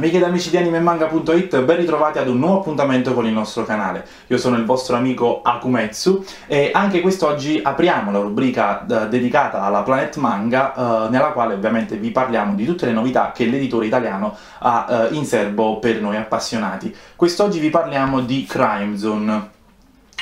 Amiche ed amici di animemanga.it, ben ritrovati ad un nuovo appuntamento con il nostro canale. Io sono il vostro amico Akumetsu e anche quest'oggi apriamo la rubrica uh, dedicata alla Planet Manga, uh, nella quale ovviamente vi parliamo di tutte le novità che l'editore italiano ha uh, in serbo per noi appassionati. Quest'oggi vi parliamo di Crime Zone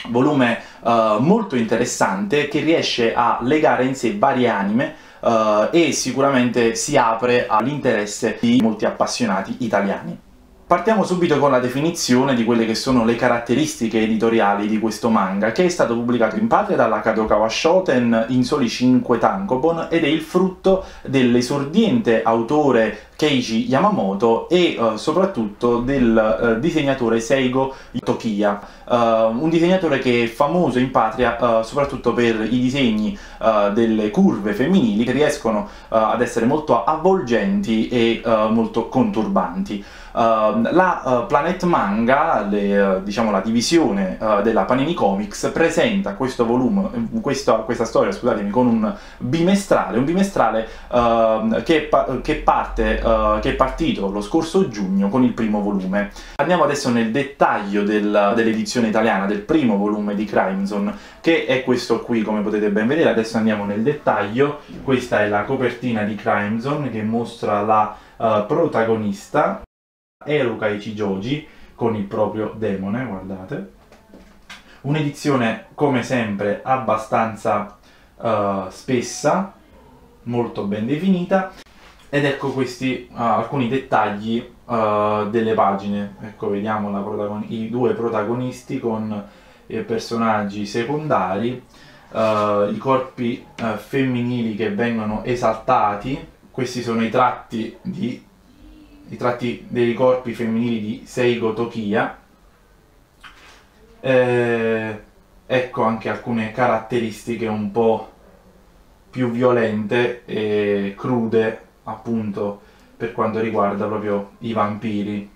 volume molto interessante che riesce a legare in sé varie anime uh, e sicuramente si apre all'interesse di molti appassionati italiani. Partiamo subito con la definizione di quelle che sono le caratteristiche editoriali di questo manga, che è stato pubblicato in patria dalla Kadokawa Shoten in soli 5 tankobon ed è il frutto dell'esordiente autore Keiji Yamamoto e uh, soprattutto del uh, disegnatore Seigo Tokiya, uh, un disegnatore che è famoso in patria soprattutto per i disegni delle curve femminili che riescono ad essere molto avvolgenti e molto conturbanti. Uh, la uh, Planet Manga, le, uh, diciamo la divisione della Panini Comics, presenta questo volume, questa, questa storia, scusatemi, con un bimestrale, un bimestrale ehm, che, che, parte, che, è partito lo scorso giugno con il primo volume. Andiamo adesso nel dettaglio del, dell'edizione italiana del primo volume di Crime Zone, che è questo qui, come potete ben vedere. Adesso andiamo nel dettaglio. Questa è la copertina di Crime Zone che mostra la protagonista Eruka Ichijoji con il proprio demone, guardate. Un'edizione, come sempre, abbastanza uh, spessa, molto ben definita. Ed ecco questi uh, alcuni dettagli uh, delle pagine. Ecco, vediamo i due protagonisti con i personaggi secondari, i corpi femminili che vengono esaltati. Questi sono i tratti di i tratti dei corpi femminili di Seigo Tokiya. Eh, ecco anche alcune caratteristiche un po' più violente e crude, appunto, per quanto riguarda proprio i vampiri.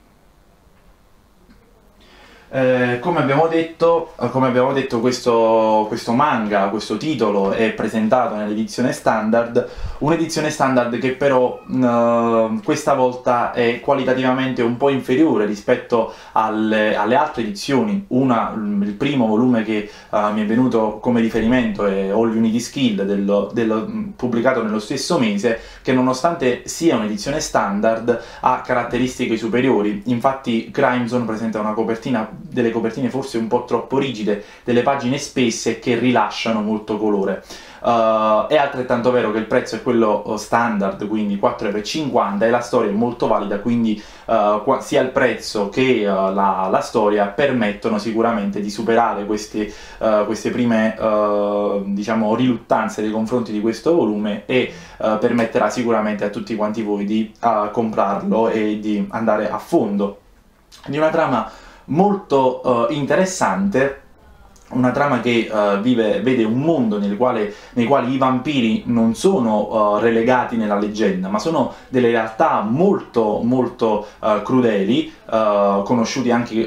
Eh, come, abbiamo detto, eh, come abbiamo detto questo, questo, manga, questo titolo è presentato nell'edizione standard, un'edizione standard che però eh, questa volta è qualitativamente un po' inferiore rispetto alle, alle altre edizioni. Una, il primo volume che uh, mi è venuto come riferimento è All Unity Skill, dello, dello, pubblicato nello stesso mese, che nonostante sia un'edizione standard ha caratteristiche superiori. Infatti Crime Zone presenta una copertina delle copertine forse un po' troppo rigide, delle pagine spesse che rilasciano molto colore. Uh, è altrettanto vero che il prezzo è quello uh, standard, quindi 4,50€ e la storia è molto valida, quindi uh, sia il prezzo che la, la, storia permettono sicuramente di superare queste, queste prime diciamo, riluttanze nei confronti di questo volume e permetterà sicuramente a tutti quanti voi di comprarlo e di andare a fondo. Di una trama molto uh, interessante una trama che uh, vive, vede un mondo nel quale, nei quali i vampiri non sono uh, relegati nella leggenda, ma sono delle realtà molto molto uh, crudeli, conosciuti anche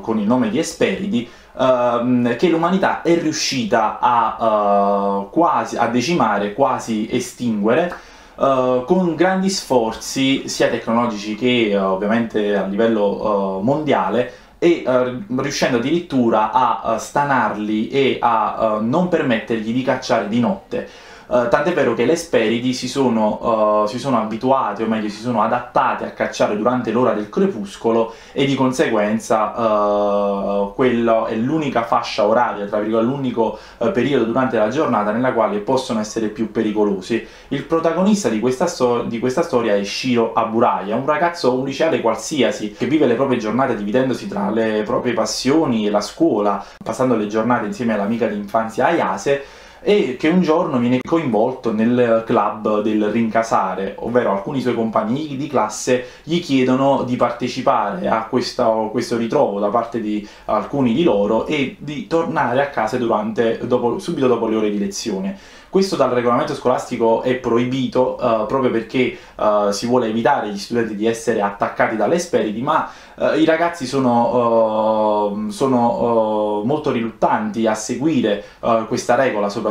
con il nome di Esperidi, ehm, che l'umanità è riuscita a, quasi, a decimare, quasi estinguere, Uh, con grandi sforzi sia tecnologici che uh, ovviamente a livello uh, mondiale e uh, riuscendo addirittura a uh, stanarli e a uh, non permettergli di cacciare di notte. Uh, tant'è vero che le Speridi si sono, uh, si sono abituate, o meglio si sono adattate a cacciare durante l'ora del crepuscolo e di conseguenza uh, quello è l'unica fascia oraria, tra virgolette l'unico periodo durante la giornata nella quale possono essere più pericolosi. Il protagonista di questa, sto- di questa storia è Shiro Aburaya, un ragazzo, un liceale qualsiasi, che vive le proprie giornate dividendosi tra le proprie passioni e la scuola, passando le giornate insieme all'amica di infanzia Ayase, e che un giorno viene coinvolto nel club del rincasare, ovvero alcuni suoi compagni di classe gli chiedono di partecipare a questo, questo ritrovo da parte di alcuni di loro e di tornare a casa durante, dopo, subito dopo le ore di lezione. Questo dal regolamento scolastico è proibito uh, proprio perché uh, si vuole evitare gli studenti di essere attaccati dalle speridi, ma uh, i ragazzi sono, sono molto riluttanti a seguire questa regola, soprattutto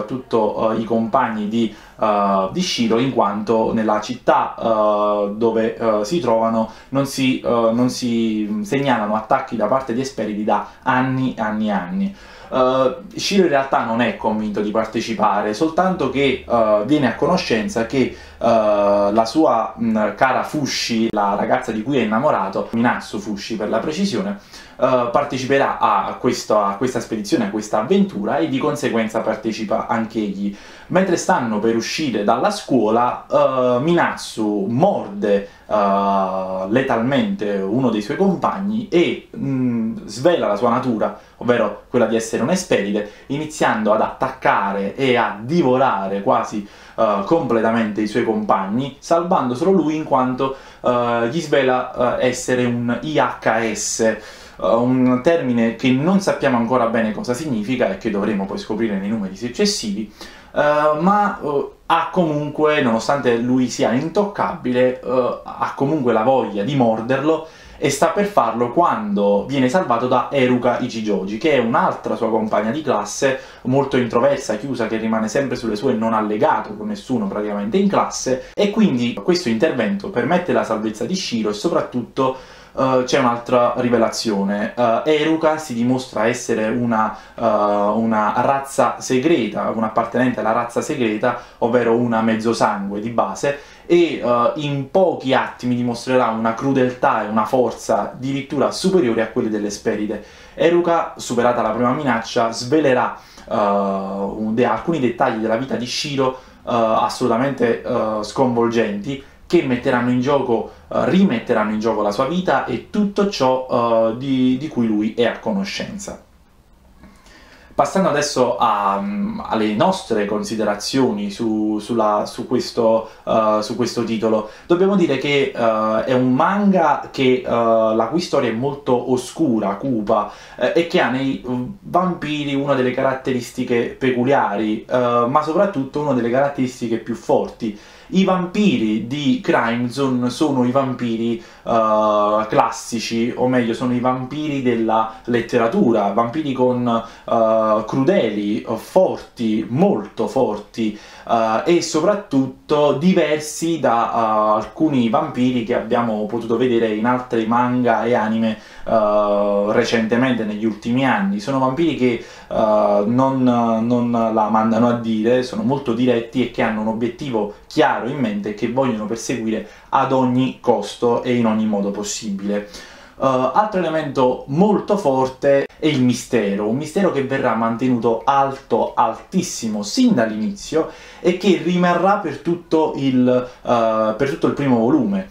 i compagni di, di, Shiro, in quanto nella città dove si trovano non si, non si segnalano attacchi da parte di esperidi da anni e anni e anni. Uh, Shiro in realtà non è convinto di partecipare, soltanto che uh, viene a conoscenza che uh, la sua mh, cara Fushi, la ragazza di cui è innamorato, Minatsu Fushi per la precisione, parteciperà a, questo, a, questa spedizione, a questa avventura e di conseguenza partecipa anche egli. Mentre stanno per uscire dalla scuola, Minatsu morde letalmente uno dei suoi compagni e mh, svela la sua natura, ovvero quella di essere un'esperide, iniziando ad attaccare e a divorare quasi uh, completamente i suoi compagni, salvando solo lui in quanto uh, gli svela uh, essere un IHS, un termine che non sappiamo ancora bene cosa significa e che dovremo poi scoprire nei numeri successivi, ma ha comunque, nonostante lui sia intoccabile, ha comunque la voglia di morderlo e sta per farlo quando viene salvato da Eruka Ichijoji, che è un'altra sua compagna di classe, molto introversa, chiusa, che rimane sempre sulle sue, non ha legato con nessuno praticamente in classe, e quindi questo intervento permette la salvezza di Shiro e soprattutto Uh, c'è un'altra rivelazione. Uh, Eruka si dimostra essere una, uh, una, razza segreta, un appartenente alla razza segreta, ovvero una mezzosangue di base, e in pochi attimi dimostrerà una crudeltà e una forza addirittura superiori a quelle delle Speride. Eruka, superata la prima minaccia, svelerà de alcuni dettagli della vita di Shiro assolutamente sconvolgenti che metteranno in gioco, uh, rimetteranno in gioco la sua vita e tutto ciò uh, di, di, cui lui è a conoscenza. Passando adesso a, um, alle nostre considerazioni su, sulla, su, questo, uh, su, questo, titolo, dobbiamo dire che è un manga che, la cui storia è molto oscura, cupa e che ha nei vampiri una delle caratteristiche peculiari, ma soprattutto una delle caratteristiche più forti. I vampiri di Crime Zone sono i vampiri uh, classici, o meglio, sono i vampiri della letteratura, vampiri con uh, crudeli, forti, molto forti uh, e soprattutto diversi da alcuni vampiri che abbiamo potuto vedere in altri manga e anime recentemente, negli ultimi anni. Sono vampiri che non, non la mandano a dire, sono molto diretti e che hanno un obiettivo chiaro in mente che vogliono perseguire ad ogni costo e in ogni modo possibile. Uh, altro elemento molto forte è il mistero, un mistero che verrà mantenuto alto, altissimo sin dall'inizio e che rimarrà per tutto il, uh, per tutto il primo volume.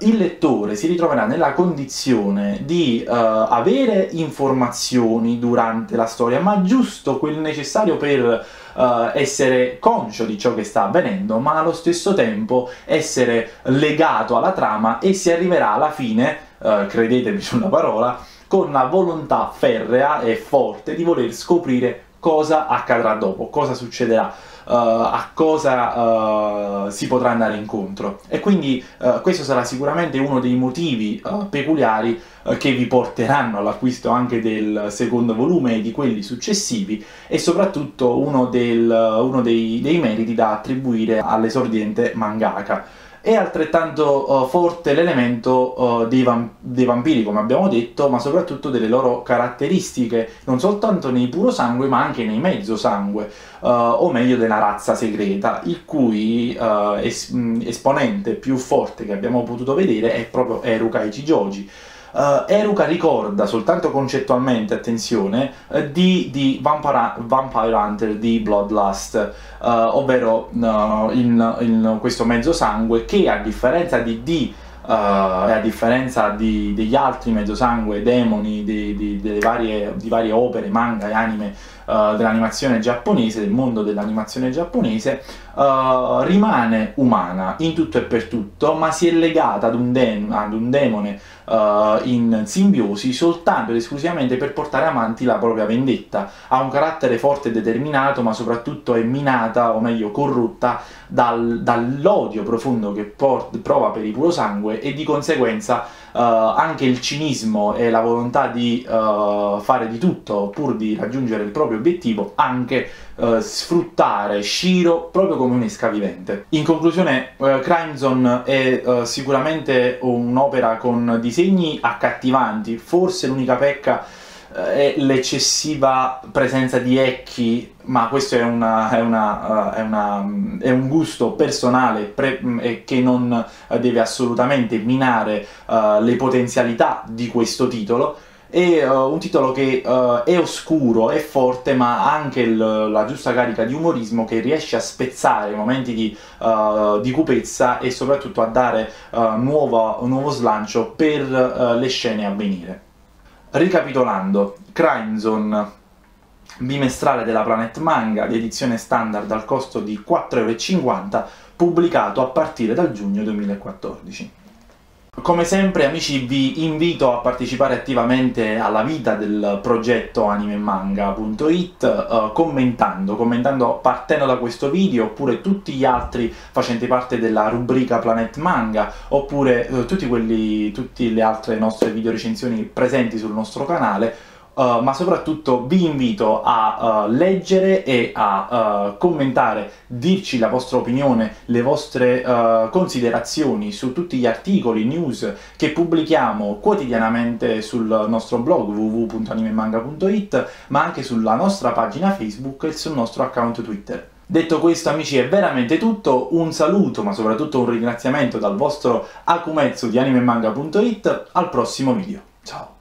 Il lettore si ritroverà nella condizione di uh, avere informazioni durante la storia, ma giusto quel necessario per uh, essere conscio di ciò che sta avvenendo, ma allo stesso tempo essere legato alla trama e si arriverà alla fine, uh, credetemi sulla parola, con la volontà ferrea e forte di voler scoprire cosa accadrà dopo, cosa succederà a cosa uh, si potrà andare incontro. E quindi uh, questo sarà sicuramente uno dei motivi peculiari che vi porteranno all'acquisto anche del secondo volume e di quelli successivi e soprattutto uno, del, uno dei, dei meriti da attribuire all'esordiente mangaka. È altrettanto uh, forte l'elemento uh, dei, vam- dei, vampiri, come abbiamo detto, ma soprattutto delle loro caratteristiche, non soltanto nei puro sangue, ma anche nei mezzo sangue, uh, o meglio della razza segreta, il cui es- esponente più forte che abbiamo potuto vedere è proprio Eruka Ichijoji. Uh, Eruka ricorda soltanto concettualmente, attenzione, uh, di, di Vampire, Vampire, Hunter di Bloodlust, uh, ovvero in, in, questo mezzo sangue che a differenza di D e a differenza di, degli altri mezzo sangue, demoni, di, di, varie, di varie opere, manga e anime uh, dell'animazione giapponese, del mondo dell'animazione giapponese, uh, rimane umana in tutto e per tutto, ma si è legata ad un, de- ad un demone uh, in simbiosi soltanto ed esclusivamente per portare avanti la propria vendetta. Ha un carattere forte e determinato, ma soprattutto è minata, o meglio corrotta, dal, dall'odio profondo che prova per il puro sangue e di conseguenza anche il cinismo e la volontà di uh, fare di tutto pur di raggiungere il proprio obiettivo, anche uh, sfruttare Shiro proprio come un'esca vivente. In conclusione, uh, Crime Zone è sicuramente un'opera con disegni accattivanti, forse l'unica pecca è l'eccessiva presenza di Ecchi, ma questo è, una, è, una, è, una, è un gusto personale pre, e che non deve assolutamente minare uh, le potenzialità di questo titolo. È uh, un titolo che uh, è oscuro, è forte, ma ha anche il, la giusta carica di umorismo che riesce a spezzare momenti di, di cupezza e soprattutto a dare nuovo, nuovo slancio per le scene a venire. Ricapitolando, Crime bimestrale della Planet Manga di edizione standard al costo di 4,50€, pubblicato a partire dal giugno 2014. Come sempre amici vi invito a partecipare attivamente alla vita del progetto animemanga.it uh, commentando, commentando partendo da questo video oppure tutti gli altri facenti parte della rubrica Planet Manga oppure quelli, tutte le altre nostre video recensioni presenti sul nostro canale Uh, ma soprattutto vi invito a uh, leggere e a uh, commentare, dirci la vostra opinione, le vostre considerazioni su tutti gli articoli, news che pubblichiamo quotidianamente sul nostro blog www.animemanga.it, ma anche sulla nostra pagina Facebook e sul nostro account Twitter. Detto questo amici è veramente tutto, un saluto ma soprattutto un ringraziamento dal vostro Akumezzo di animemanga.it, al prossimo video, ciao!